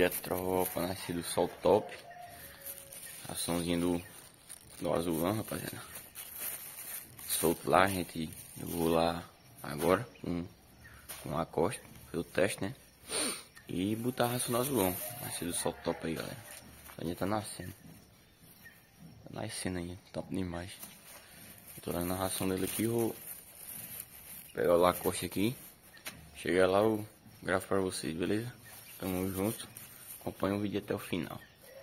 A tropa, nascido do sol top. Açãozinho do, do azulão, rapaziada. Solto lá, gente. Eu vou lá agora com, com a costa, fazer o teste, né? E botar a ração no azulão. Nascido do sol top aí, galera. A gente tá nascendo. Tá nascendo aí, top demais. Tô lá na ração dele aqui, vou pegar o Lacoste aqui. Chegar lá, eu gravo pra vocês, beleza? Tamo junto. Acompanha o vídeo até o final.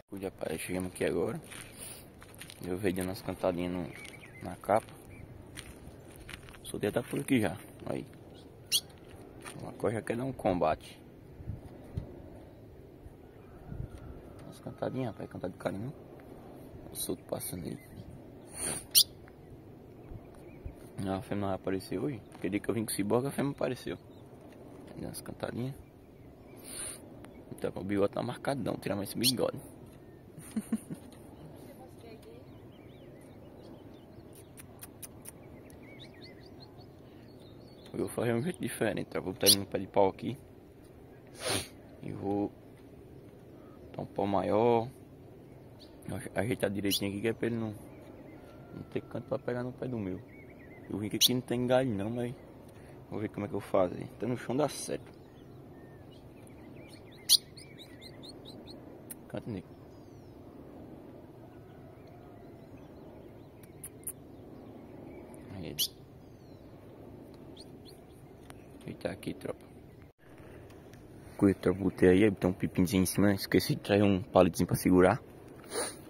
Cuide, rapaz, chegamos aqui agora. Eu veio dando umas cantadinhas no, na capa. Soltei até por aqui já. Aí. Uma coisa quer dar um combate. Umas cantadinhas, rapaz. Cantar de carinho. O solto passando aí. A fêmea não apareceu hoje. Porque dia que eu vim com o ciborgue, a fêmea apareceu. Deu umas cantadinhas. Então o bigode tá marcadão, tirar mais esse bigode. eu vou fazer um jeito diferente, tá? Vou botar no pé de pau aqui. E vou dar um pau maior. Ajeitar direitinho aqui que é pra ele não, não ter canto pra pegar no pé do meu. Eu vi que aqui não tem galho não, mas vou ver como é que eu faço. Tá no chão dá certo. Canta, Nico. Aí. Eita aqui, tropa. Coisa, botei aí, botei um pipinzinho em cima, esqueci de trazer um palitinho pra segurar.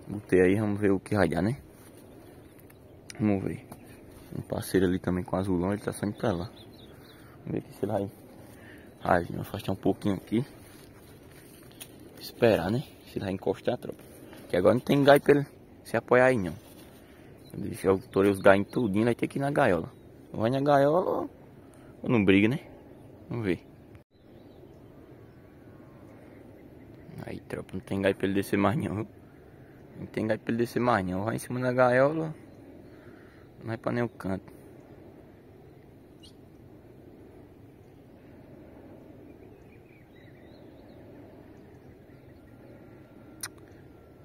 Botei aí, vamos ver o que vai dar, né? Vamos ver. Um parceiro ali também com azulão, ele tá saindo pra lá. Vamos ver se ele vai. Afastar um pouquinho aqui. Esperar, né? Se vai encostar, tropa. Que agora não tem gai pra ele se apoiar aí, não. Eu torei os gaios tudinho, vai ter que ir na gaiola. Vai na gaiola ou não briga, né? Vamos ver. Aí, tropa, não tem gai pra ele descer mais não. Não tem gai pra ele descer mais não. Vai em cima da gaiola. Não vai pra nenhum canto.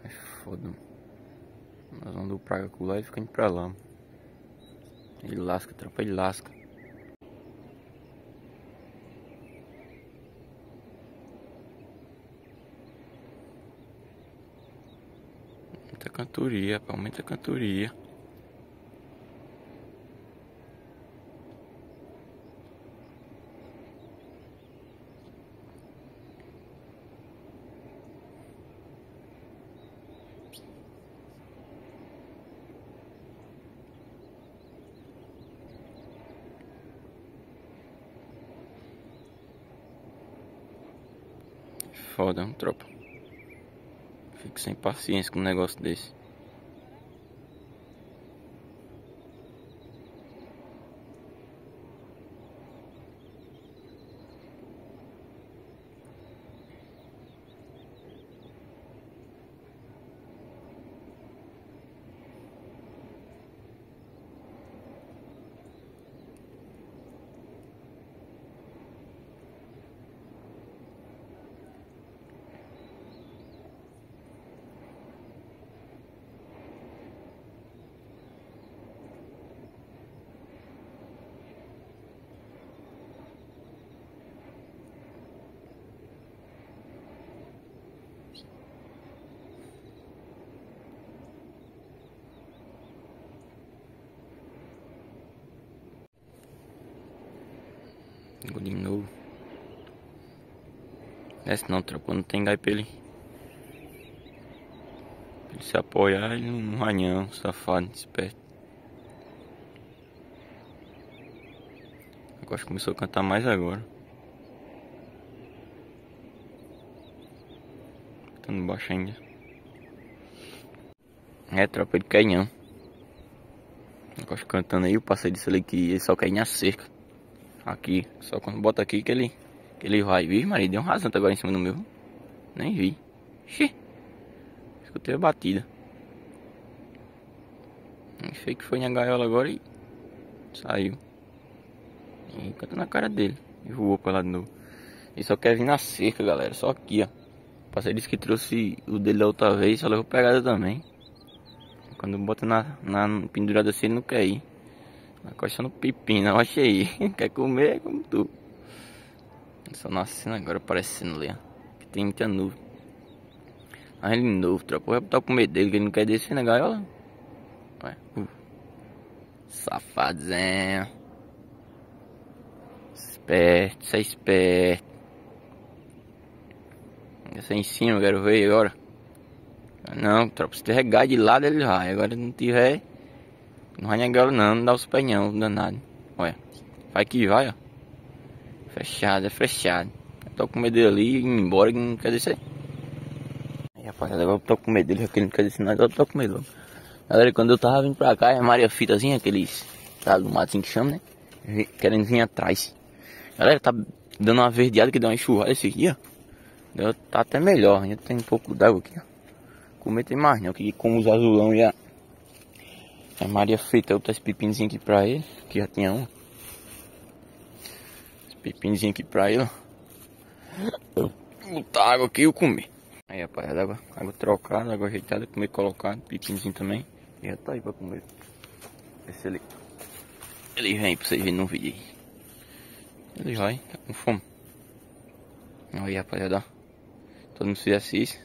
É foda. Nós vamos do praga com lá e fica indo pra lá. Ele lasca, tropa, ele lasca. Muita cantoria, pá, muita cantoria. Foda, tropa. Fico sem paciência com um negócio desse. De novo. Desce não, tropa. Não tem gai pra ele. Pra ele se apoiar, ele não vai safado, esperto. Agora começou a cantar mais agora. Cantando baixo ainda. É, tropa, ele quer não. Agora cantando aí, eu passei disso ali que ele só quer ir na cerca. Aqui, só quando bota aqui que ele, que ele vai. Vixe, Maria, deu um rasante agora em cima do meu. Nem vi. Xi. Escutei a batida. Achei que foi na gaiola agora e saiu. E canta na cara dele. E voou pra lá de novo. Ele só quer vir na cerca, galera. Só aqui, ó. parceiro disse que trouxe o dele da outra vez, só levou pegada também. Quando bota na, na pendurada assim, ele não quer ir. Tá coxando pepino, eu achei. quer comer, é como tu. Só nascendo agora aparecendo ali, ó. Que tem muita nuvem. Aí ele novo, tropa. Vai botar com medo dele, que ele não quer descer na gaiola. Ué, uh. Safadinho. Esperto, você é esperto. Essa é em cima, eu quero ver agora. Não, tropa, se tiver gás de lado ele vai. Agora não tiver. Não vai negar não, não dá os pés não, danado. Olha, vai que vai, ó. Fechado, é fechado. Eu tô com medo dele ali, ir embora que não quer descer. Aí, rapaziada, agora eu tô com medo dele, que ele não quer descer nada, eu tô com medo. Galera, quando eu tava vindo pra cá, é Maria Fitazinha, aqueles tá do mato assim que chama, né? Querendo vir atrás. Galera, tá dando uma verdeada que deu uma enxurrada esse ó. Deu, tá até melhor, ainda tem um pouco d'água aqui, ó. Comer tem mais não, que com os azulão e a, Maria frita outros pepinozinhos aqui pra ele, que já tinha um. Esse pepinozinho aqui pra ele, ó. Botar água aqui e eu comer. Aí, rapaziada, água, água trocada, água ajeitada, comer colocado, pepinozinho também. E já tá aí pra comer. Vê se ele, ele vem pra vocês verem no vídeo aí. Ele vai, tá com fome. Aí, rapaziada, todo mundo fizesse isso.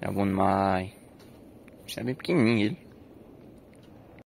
É bom demais. Isso é bem pequenininho ele.